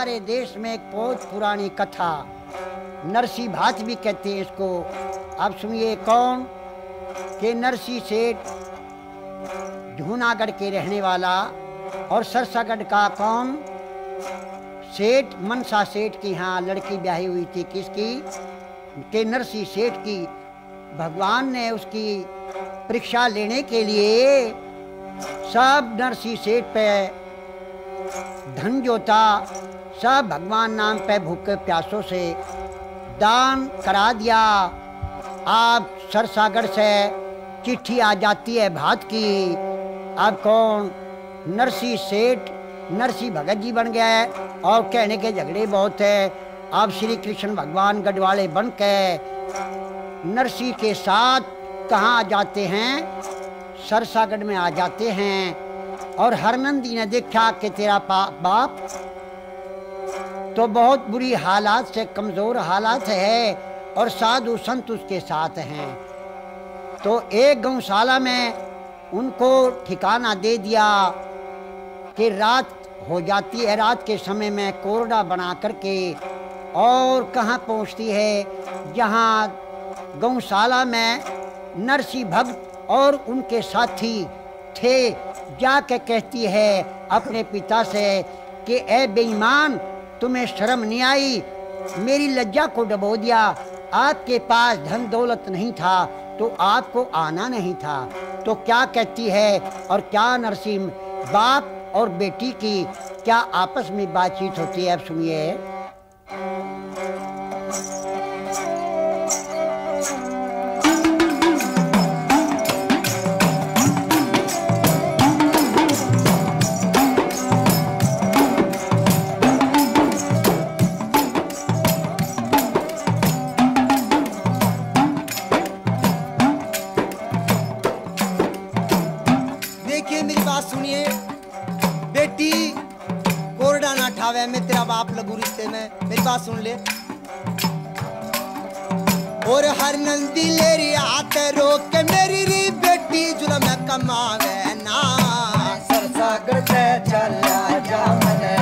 हमारे देश में एक बहुत पुरानी कथा। नरसी भात भी कहते हैं इसको। अब सुनिए कौन? के नरसी सेठ, जूनागढ़ के रहने वाला और सरसागढ़ का कौन? सेठ, मनसा सेठ की यहाँ लड़की ब्याही हुई थी किसकी? के नरसी सेठ की। भगवान ने उसकी परीक्षा लेने के लिए सब नरसी सेठ पे धन जो था सब भगवान नाम पे भूखे प्यासों से दान करा दिया। आप सरसागर से चिट्ठी आ जाती है भात की। अब कौन? नरसी सेठ, नरसी भगत जी बन गए। और कहने के झगड़े बहुत है। अब श्री कृष्ण भगवान गढ़वाले बन के नरसी के साथ कहाँ आ जाते हैं? सरसागढ़ में आ जाते हैं। और हरनंदी ने देखा कि तेरा बाप तो बहुत बुरी हालात से कमज़ोर हालात है और साधु संत उसके साथ हैं। तो एक गौशाला में उनको ठिकाना दे दिया कि रात हो जाती है, रात के समय में कोरडा बना करके और कहाँ पहुँचती है? जहाँ गौशाला में नरसी भक्त और उनके साथी थे, जाके कहती है अपने पिता से कि, ए बेईमान तुम्हें शर्म नहीं आई? मेरी लज्जा को डबो दिया। आपके पास धन दौलत नहीं था तो आपको आना नहीं था। तो क्या कहती है और क्या नरसिम, बाप और बेटी की क्या आपस में बातचीत होती है? अब सुनिए। बात सुन ले। और हर नंदी ले रही आत रोक, मेरी री बेटी जुलम कमावे ना। सरसागर से चला जा मने।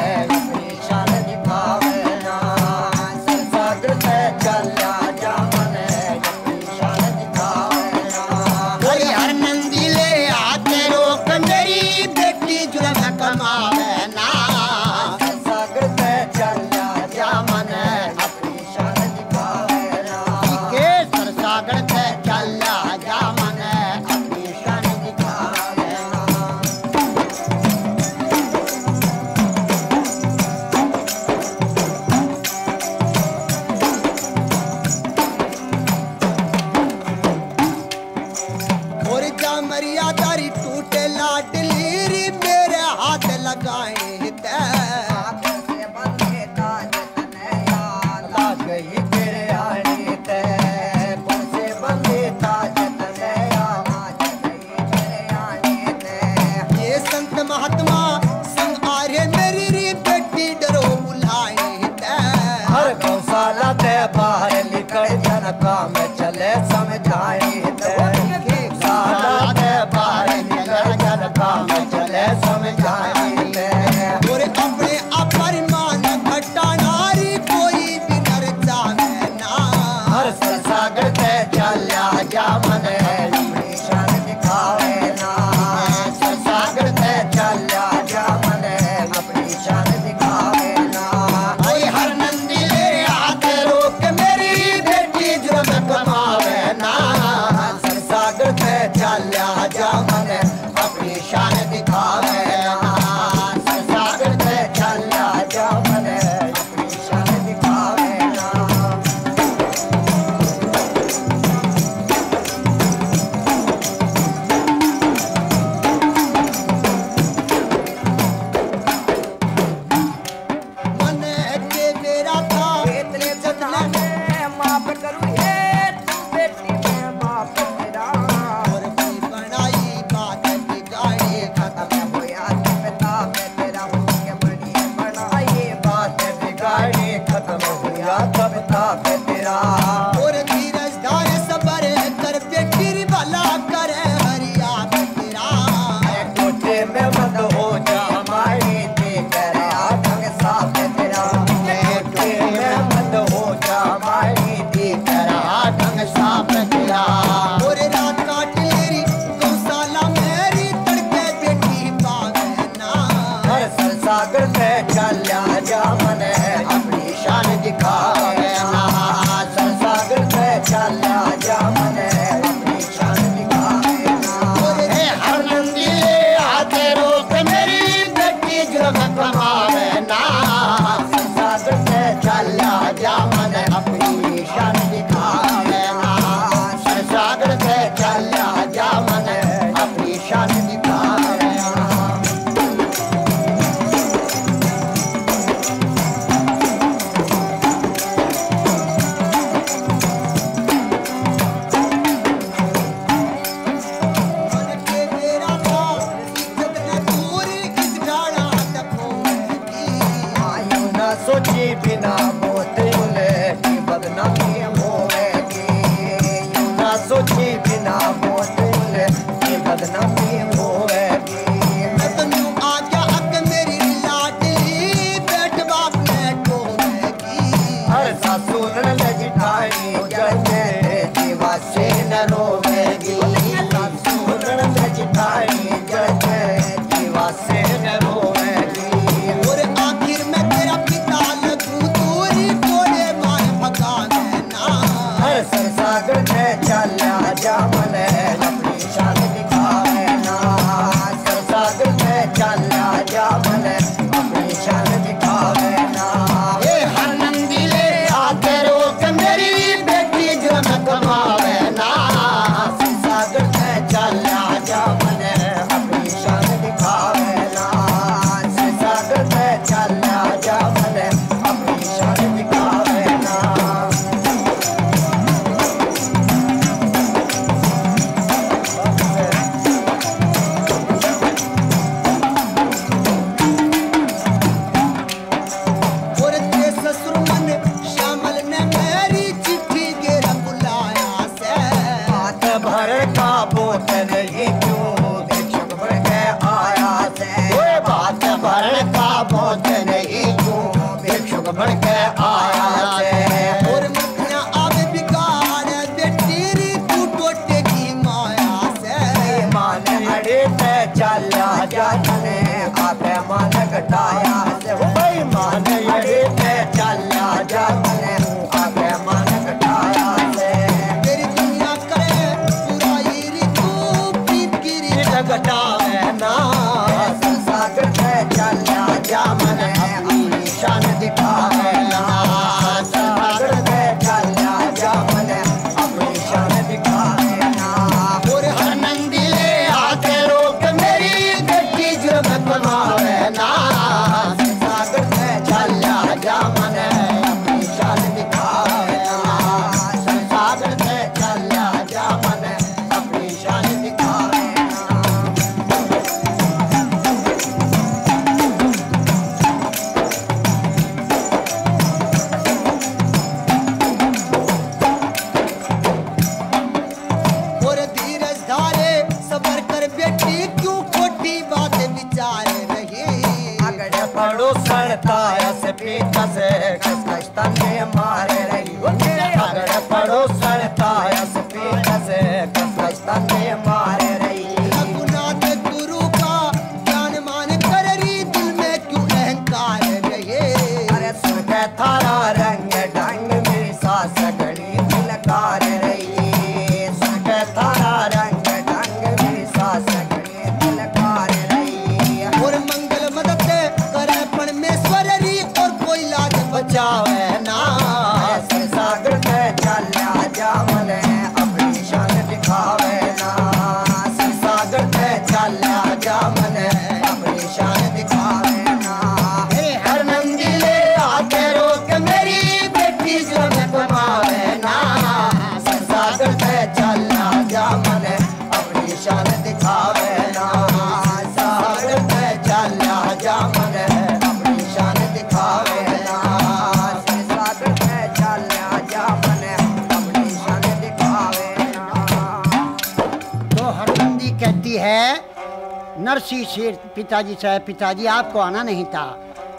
उसी से पिताजी, साहब पिताजी, आपको आना नहीं था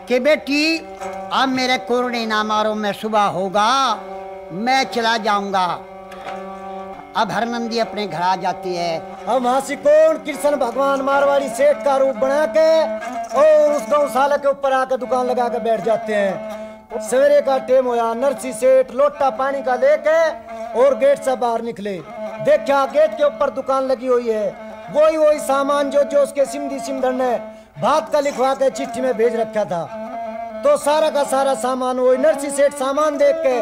कि बेटी, अब मेरे कोरोना ना मारो, मैं सुबह होगा, मैं चला जाऊँगा। अब हरनंदी अपने घर आ जाती है। हम कौन कृष्ण भगवान मारवाड़ी सेठ का रूप बना के और उस गौशाला के ऊपर आकर दुकान लगा के बैठ जाते हैं। सवेरे का टेम होया, नरसी सेठ लोटा पानी का लेके और गेट से बाहर निकले। देखा गेट के ऊपर दुकान लगी हुई है। वही वही सामान जो जो उसके सिमधी सिमधर ने भात का लिखवा के चिट्ठी में भेज रखा था। तो सारा का सारा सामान वही नरसी सेठ सामान देख के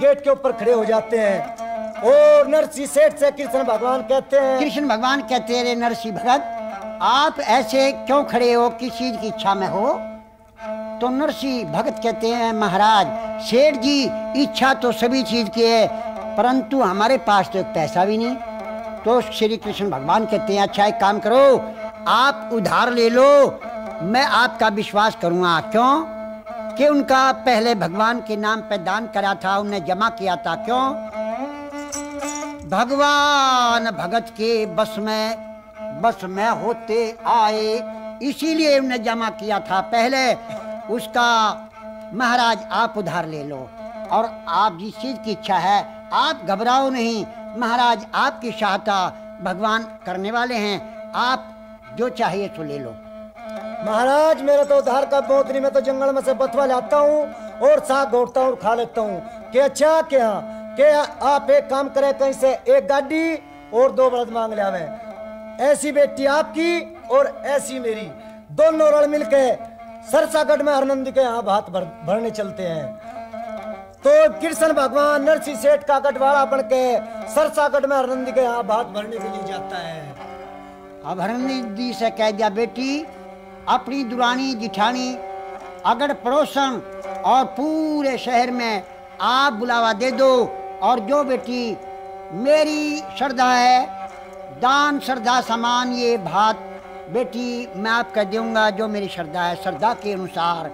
गेट के ऊपर खड़े हो जाते हैं। और नरसी सेठ से कृष्ण भगवान कहते हैं, कृष्ण भगवान कहते रे नरसिंह भगत आप ऐसे क्यों खड़े हो? किस चीज़ की इच्छा में हो? तो नरसिंह भगत कहते हैं, महाराज, सेठ जी, इच्छा तो सभी चीज़ की है, परंतु हमारे पास तो एक पैसा भी नहीं। तो श्री कृष्ण भगवान कहते हैं अच्छा एक काम करो, आप उधार ले लो, मैं आपका विश्वास करूँगा। क्यों? कि उनका पहले भगवान के नाम पर दान करा था, उन्हें जमा किया था। क्यों? भगवान भगत के बस में बस में होते आए, इसीलिए उन्हें जमा किया था। पहले उसका महाराज, आप उधार ले लो। और आप, जिस चीज़ की इच्छा है, आप घबराओ नहीं महाराज आपकी सहायता भगवान करने वाले हैं। आप जो चाहिए तो ले लो। महाराज मेरा तो उधार का नहीं मैं तो जंगल में से बथवा लाता हूँ और साग घोटता हूँ खा लेता हूँ। कि अच्छा क्या? कि आप एक काम करें कहीं से एक गाड़ी और दो बलद मांग ले आवे। ऐसी बेटी आपकी और ऐसी मेरी। दोनों रण मिलके सरसागढ़ में हरनंदी के यहाँ भात भर, भरने चलते हैं। तो कृष्ण भगवान नरसिंह सेठ का गढ़वाड़ा बन के सरसागढ़ में हरनंदी के यहाँ भात भरने के लिए जाता है। अब हरनिधि से कह दिया, बेटी, अपनी दुरानी, जिठानी, अगर पड़ोसन और पूरे शहर में आप बुलावा दे दो और जो बेटी मेरी श्रद्धा है, दान श्रद्धा समान ये भात बेटी, मैं आपका दूँगा जो मेरी श्रद्धा है, श्रद्धा के अनुसार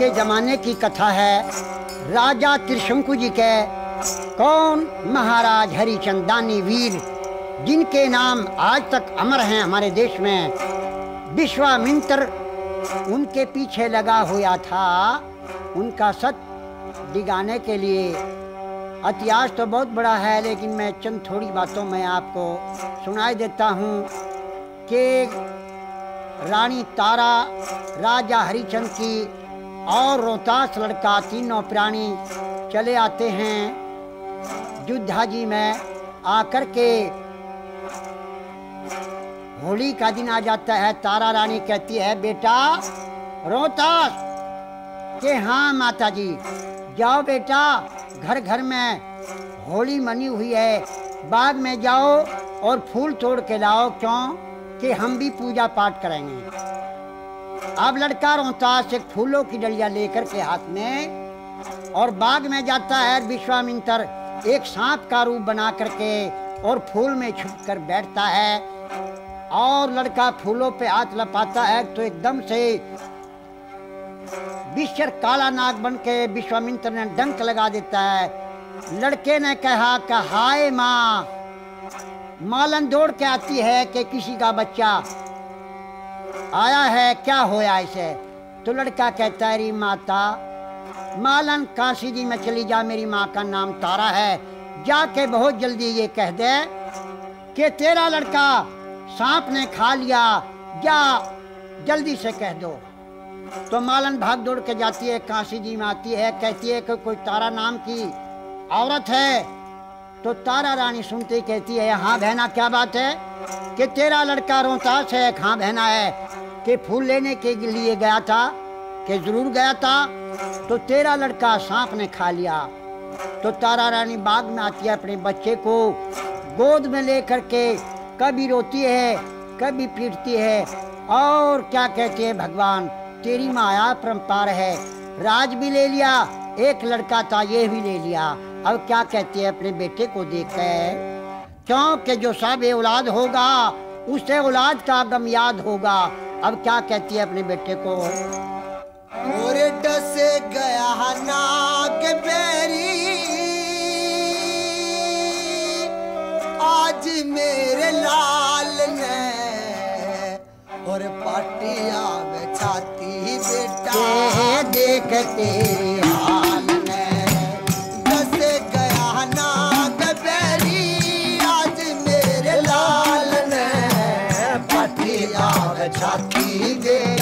के जमाने की कथा है। राजा त्रिशंकु जी के कौन महाराज हरिचंदानी वीर, जिनके नाम आज तक अमर हैं हमारे देश में, विश्वामित्र उनके पीछे लगा हुआ था। उनका सत दिगाने के लिए इतिहास तो बहुत बड़ा है, लेकिन मैं चंद थोड़ी बातों में आपको सुनाई देता हूँ कि रानी तारा, राजा हरिचंद की और रोहतास लड़का तीनों प्राणी चले आते हैं। युद्धा जी, में आकर के होली का दिन आ जाता है। तारा रानी कहती है, बेटा, रोहतास, के हाँ माता जी? जाओ बेटा घर घर में होली मनी हुई है। बाग में जाओ और फूल तोड़ के लाओ। क्यों? कि हम भी पूजा पाठ करेंगे। अब लड़का रोहतास एक फूलों की डलिया लेकर के हाथ में, और बाग में जाता है विश्वामित्र, एक सांप का रूप बना करके, और फूल में छुप कर बैठता है, और लड़का फूलों पे हाथ लपाता है तो एकदम से विश्वर काला नाग बन के विश्वामित्र ने डंक लगा देता है। लड़के ने कहा कि, हाय माँ मालन दौड़ के आती है कि किसी का बच्चा आया है, क्या होया इसे? तो लड़का कहता है री माता, मालन काशी जी में चली जा, मेरी माँ का नाम तारा है। जाके बहुत जल्दी ये कह दे कि तेरा लड़का सांप ने खा लिया, जा, जल्दी से कह दो। तो मालन भाग दौड़ के जाती है, काशी जी में आती है, कहती है कि कोई तारा नाम की औरत है। तो तारा रानी सुनते कहती है हाँ बहना, क्या बात है? कि तेरा लड़का रोहतास है हाँ बहना है। कि फूल लेने के लिए गया था, कि ज़रूर गया था तो तेरा लड़का सांप ने खा लिया। तो तारा रानी बाग में आती है अपने बच्चे को, गोद में लेकर के कभी रोती है, कभी पीटती है, और क्या कहती है भगवान, तेरी माया परम्पार है, राज भी ले लिया, एक लड़का था ये भी ले लिया। अब क्या कहती है अपने बेटे को देख कर क्योंकि जो सब औलाद होगा, उसे औलाद का गम याद होगा अब क्या कहती है अपने बेटे को? डसे गया नाग बेरी आज मेरे लाल ने और पाटिया में छाती बेटा के देखते हाल पाटिया में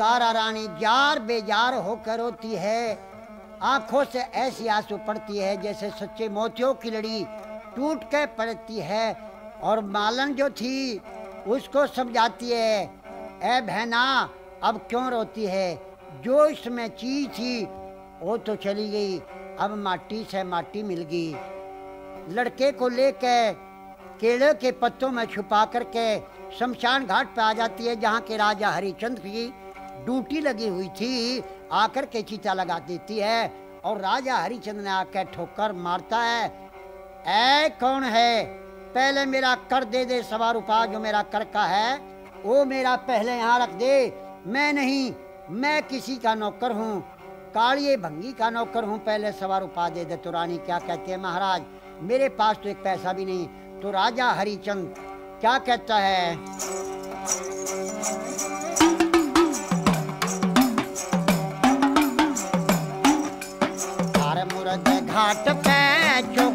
तारा रानी जार बेजार होकर रोती है। आँखों से ऐसी आँसू पड़ती है जैसे सच्चे मोतियों की लड़ी टूट के पड़ती है और मालन जो थी उसको समझाती है, ए बहना, अब क्यों रोती है? जो इसमें चीज़ थी, वो तो चली गई, अब माटी से माटी मिल गई। लड़के को लेकर केले के पत्तों में छुपा करके शमशान घाट पे आ जाती है, जहाँ के राजा हरिचंद्र की ड्यूटी लगी हुई थी, आकर के चीता लगा देती है और राजा हरिचंद्र ने आकर ठोकर मारता है। ऐ, कौन है? पहले मेरा कर दे दे सवा रुपया जो मेरा कर का है, वो मेरा पहले यहाँ रख दे। मैं नहीं, मैं किसी का नौकर हूँ। कालिए भंगी का नौकर हूँ, पहले सवा रुपया दे दे। तो रानी क्या कहती है महाराज? मेरे पास तो एक पैसा भी नहीं। तो राजा हरिचंद क्या कहता है? मुरद घाट पे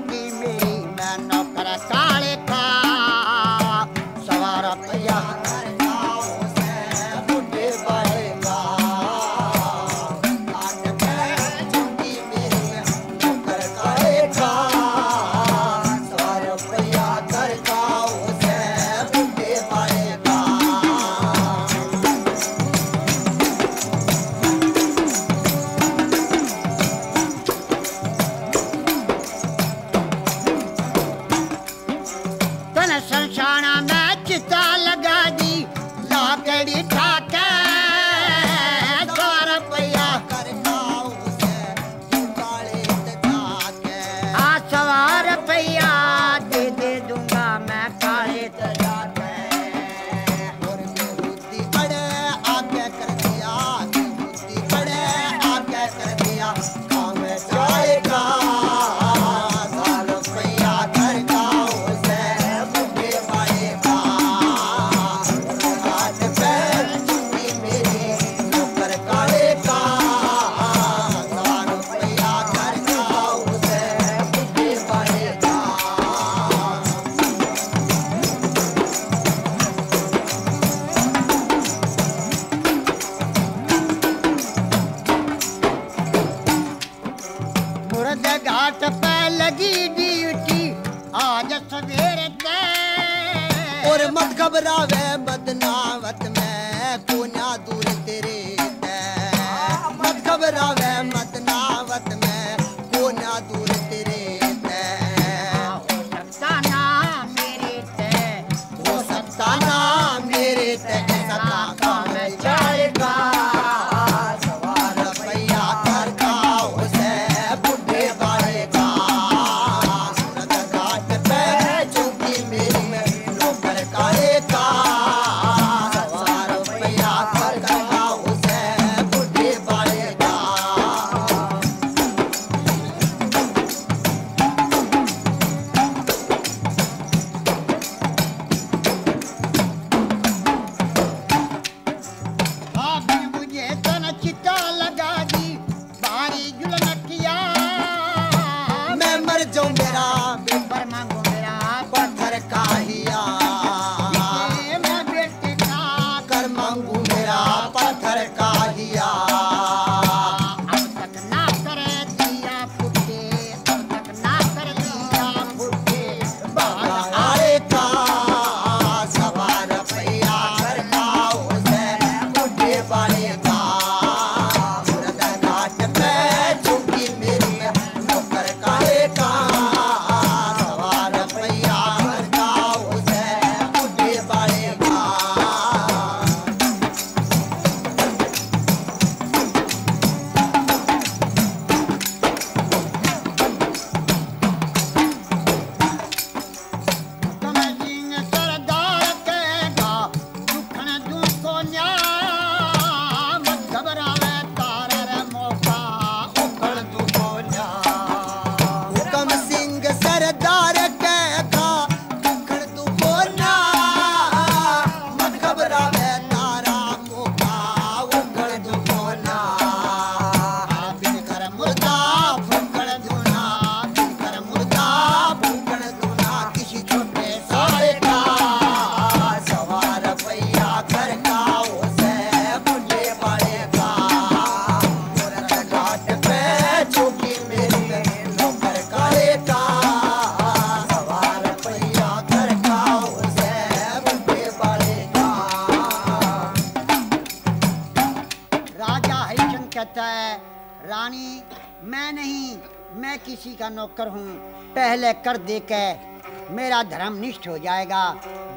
पहले कर दे के मेरा धर्म निष्ठ हो जाएगा,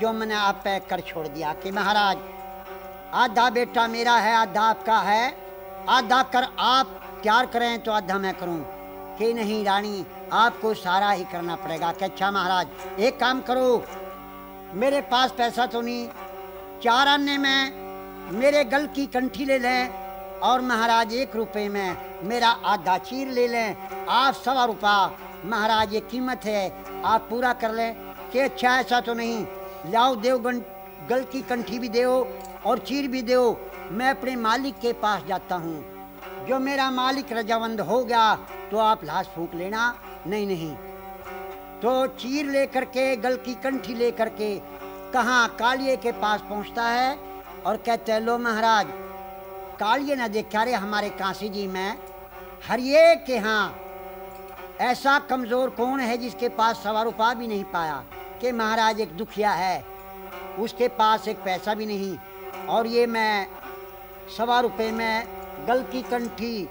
जो मैंने आप पे कर छोड़ दिया कि महाराज, आधा बेटा मेरा है, आधा आपका है, आधा कर आप तैयार करें तो आधा मैं करूँ। कि नहीं रानी, आपको सारा ही करना पड़ेगा। कि अच्छा महाराज, एक काम करो, मेरे पास पैसा तो नहीं, चार आने में मेरे गल की कंठी ले लें, और महाराज एक रुपए में मेरा आधा चीर ले लें। आप सवा रुपया महाराज, ये कीमत है, आप पूरा कर लें। कि अच्छा ऐसा तो नहीं। लाओ देव गल की कंठी भी दो और चीर भी दो मैं अपने मालिक के पास जाता हूँ। जो मेरा मालिक रजावंद हो गया तो आप लाश फूक लेना। नहीं नहीं। तो चीर लेकर के गल की कंठी लेकर के, कहाँ कालिए के पास पहुँचता है? और कहते हैं, लो महाराज, कालिए ना देखा रे हमारे काशी जी, में हर एक के यहाँ ऐसा कमज़ोर कौन है जिसके पास सवा रुपया भी नहीं पाया कि महाराज एक दुखिया है? उसके पास एक पैसा भी नहीं। और ये मैं सवा रुपये में गल की कंठी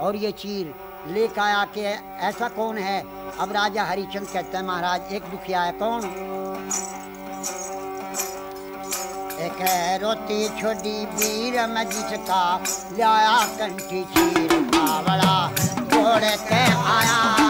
और ये चीर लेकर आया कि ऐसा कौन है? अब राजा हरिचंद कहते हैं, महाराज, एक दुखिया है, कौन? एक है रोती छोटी वीर, में जिसका लाया कंठी चीर, बावड़ा। जोड़ के आया।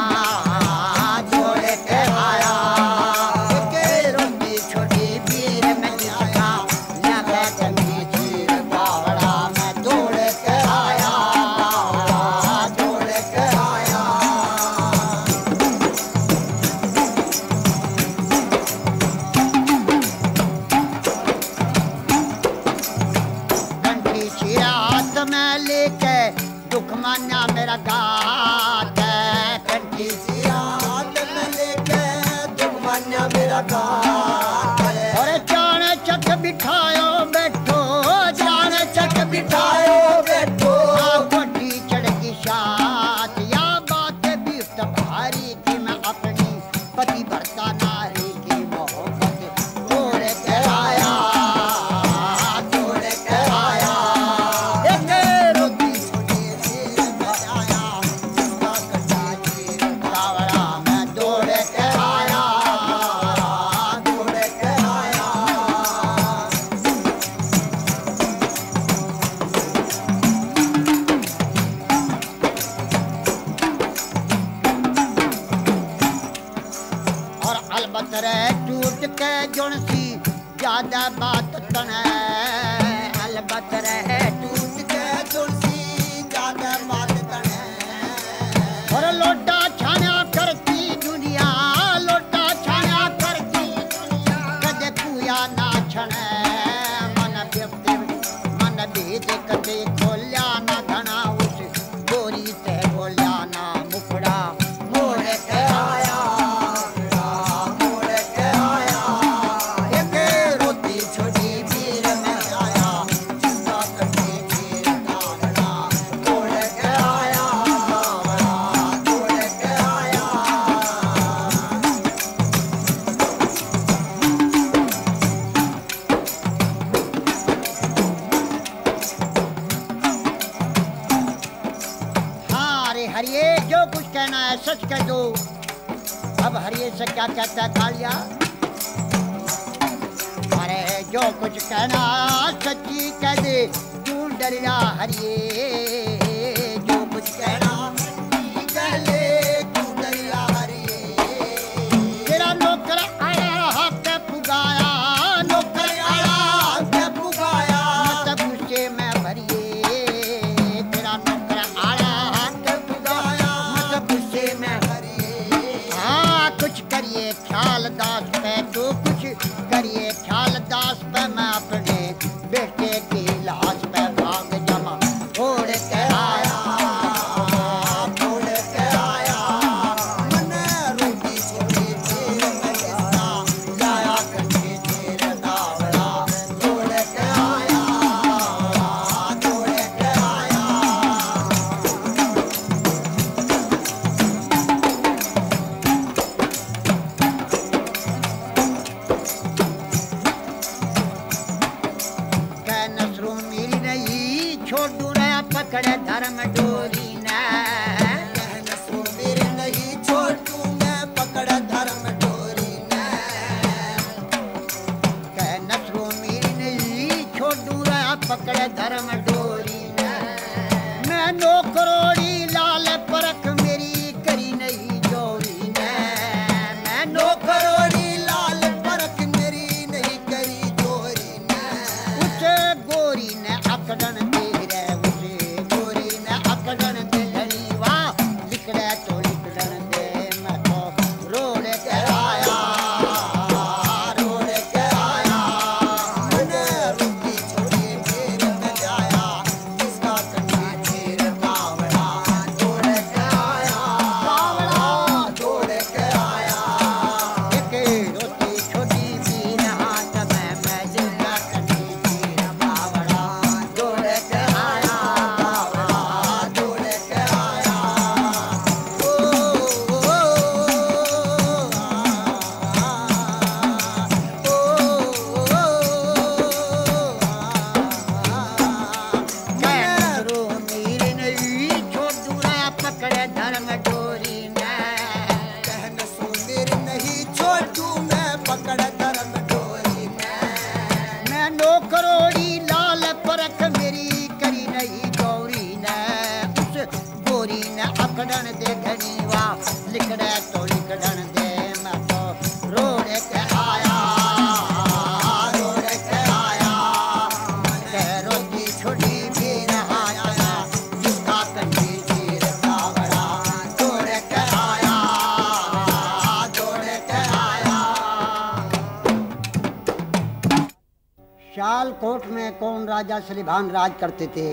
सलीभान राज करते थे,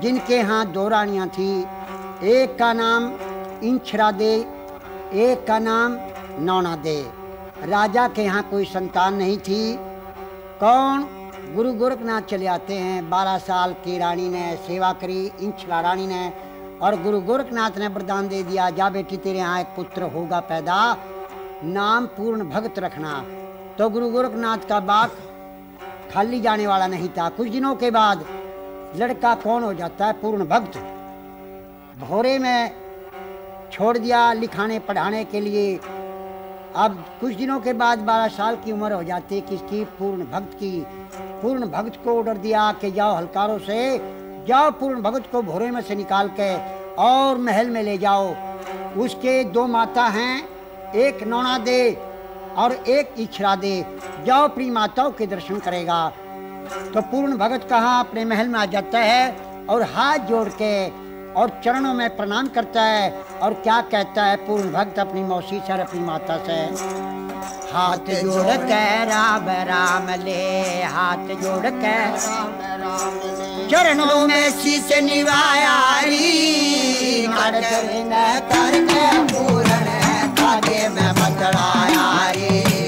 जिनके यहाँ दो रानियाँ थीं। एक का नाम इंछरा दे एक का नाम नौना दे राजा के यहाँ कोई संतान नहीं थी। कौन? गुरु गोरखनाथ चले आते हैं। बारह साल की रानी ने सेवा करी, इंछरा रानी ने, और गुरु गोरखनाथ ने वरदान दे दिया, जा बेटी, तेरे यहाँ एक पुत्र होगा पैदा, नाम पूर्ण भक्त रखना। तो गुरु गोरखनाथ का बाप खाली जाने वाला नहीं था। कुछ दिनों के बाद लड़का कौन हो जाता है? पूर्ण भक्त। भोरे में छोड़ दिया लिखाने पढ़ाने के लिए। अब कुछ दिनों के बाद बारह साल की उम्र हो जाती किसकी? पूर्ण भक्त की। पूर्ण भक्त को ऑर्डर दिया कि जाओ हलकारों से, जाओ पूर्ण भक्त को भोरे में से निकाल के और महल में ले जाओ। उसके दो माता हैं, एक नौना दे और एक इच्छा दे जाओ प्री माताओं के दर्शन करेगा। तो पूर्ण भगत कहा अपने महल में आ जाता है और हाथ जोड़ के और चरणों में प्रणाम करता है और क्या कहता है पूर्ण भक्त अपनी मौसी से अपनी माता से? हाथ जोड़ के राम राम ले हाथ जोड़ के। चरणों में शीश निवाया कर लागे मैं पकड़ाया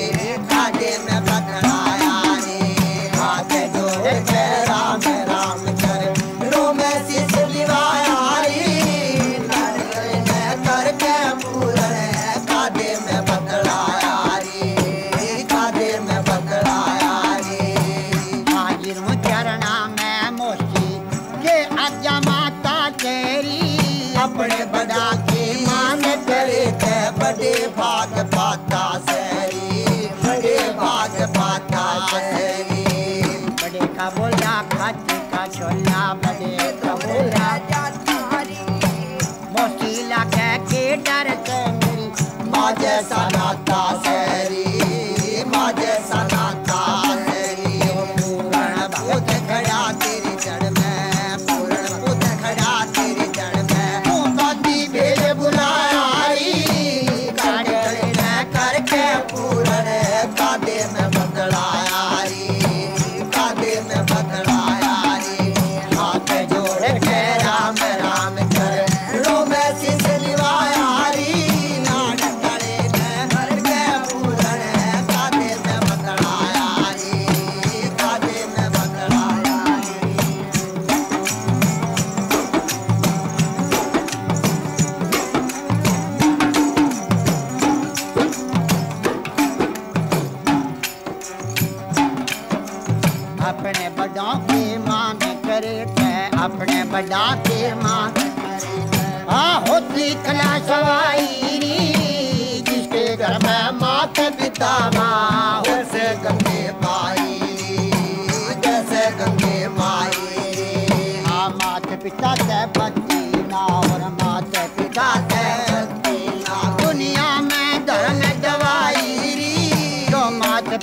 बड़े भाग पाते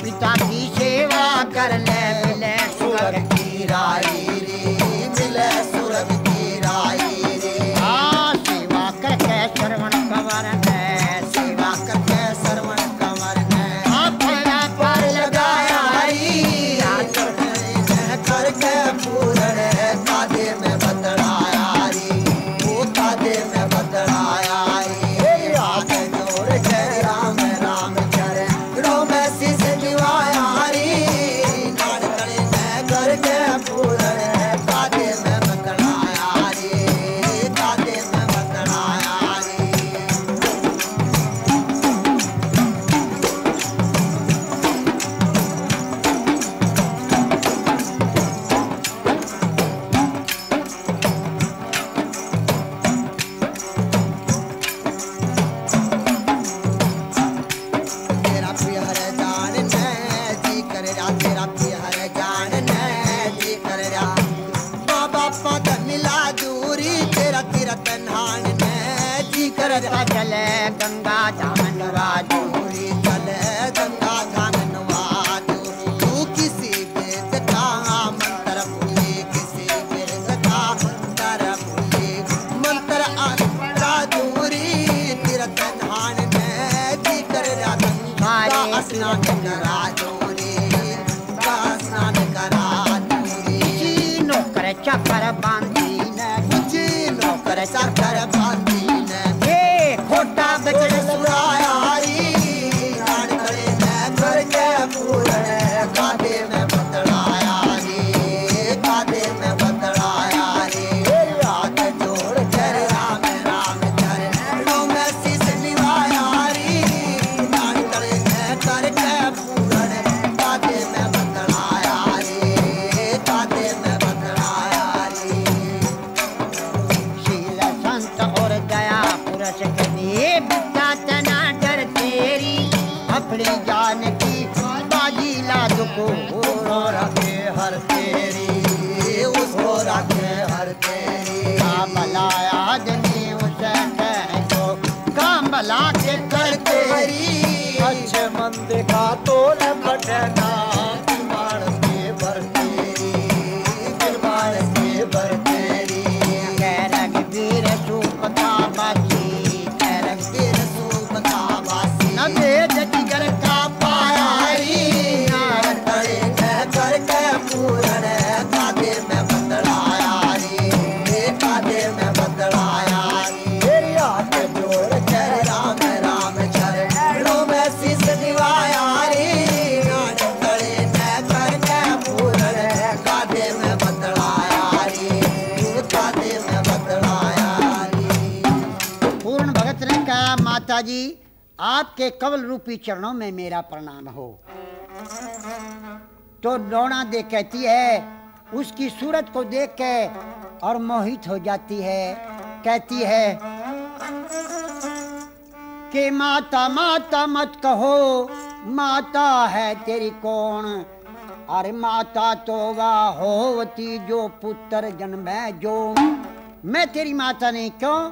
पिता की सेवा कर ले मिले की राई। para chapara आपके कवल रूपी चरणों में मेरा प्रणाम हो। तो डोना दे कहती है, उसकी सूरत को देख के और मोहित हो जाती है। कहती है, कि माता माता मत कहो, माता है तेरी कौन? अरे माता तो वाह होती जो पुत्र जन्मे जो। मैं तेरी माता नहीं, क्यों?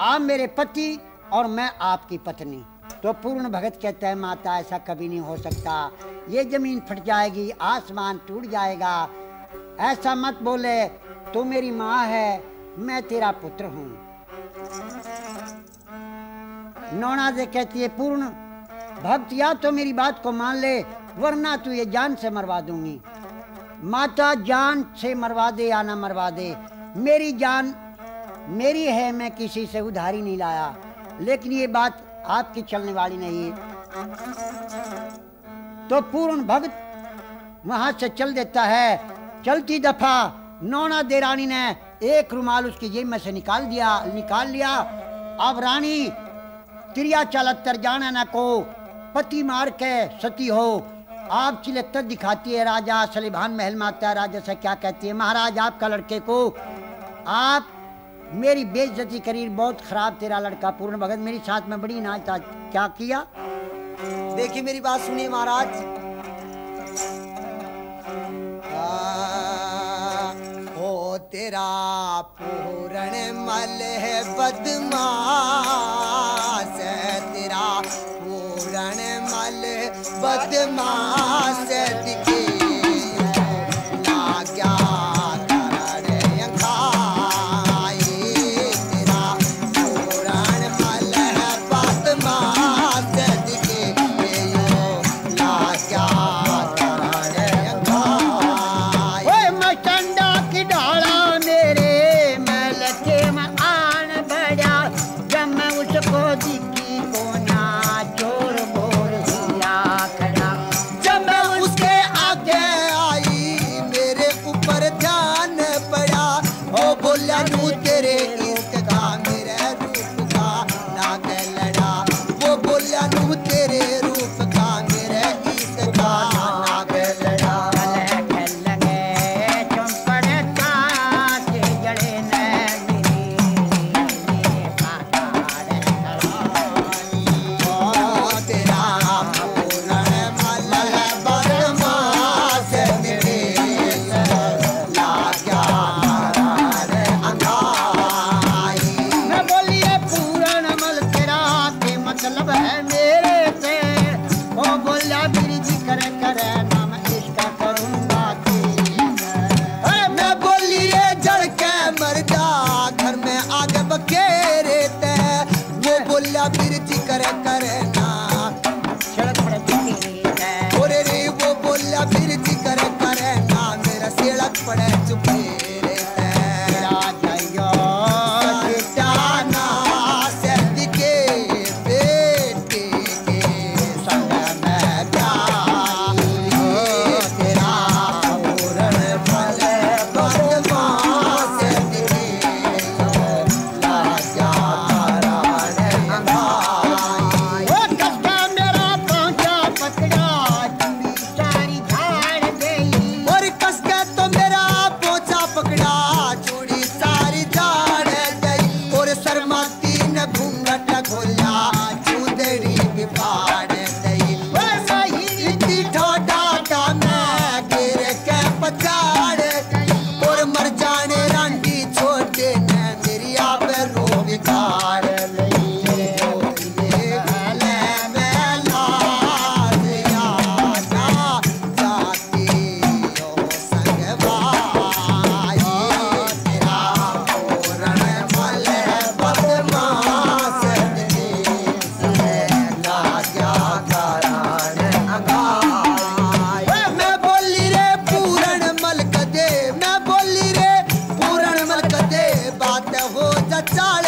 आप मेरे पति और मैं आपकी पत्नी। तो पूर्ण भगत कहते हैं, माता, ऐसा कभी नहीं हो सकता। ये ज़मीन फट जाएगी, आसमान टूट जाएगा। ऐसा मत बोले, तू मेरी माँ है, मैं तेरा पुत्र हूँ। नौना से कहती है, पूर्ण भक्त, या तो मेरी बात को मान ले, वरना तू ये जान से मरवा दूँगी। माता, जान से मरवा दे या ना मरवा दे, मेरी जान, मेरी है, मैं किसी से उधारी नहीं लाया। लेकिन ये बात आपकी चलने वाली नहीं। है तो पूर्ण भक्त वहाँ से चल देता है। चलती दफ़ा नौना दे रानी ने एक रुमाल उसकी जेब में से निकाल दिया, निकाल लिया। अब रानी त्रिया चालत्तर जाना न को, पति मार के सती हो। आप चिलत्तर दिखाती है राजा सलीभान महल माता, राजा से क्या कहती है? महाराज, आपका लड़के को आप मेरी बेइज्जती करी बहुत खराब तेरा लड़का पूर्ण भगत, मेरी साथ में बड़ी था, क्या किया? देखिए मेरी बात सुनिए महाराज। ओ तेरा पूरण मल है बदमाश है तेरा पूरण मल बदमाश, दिखे that time.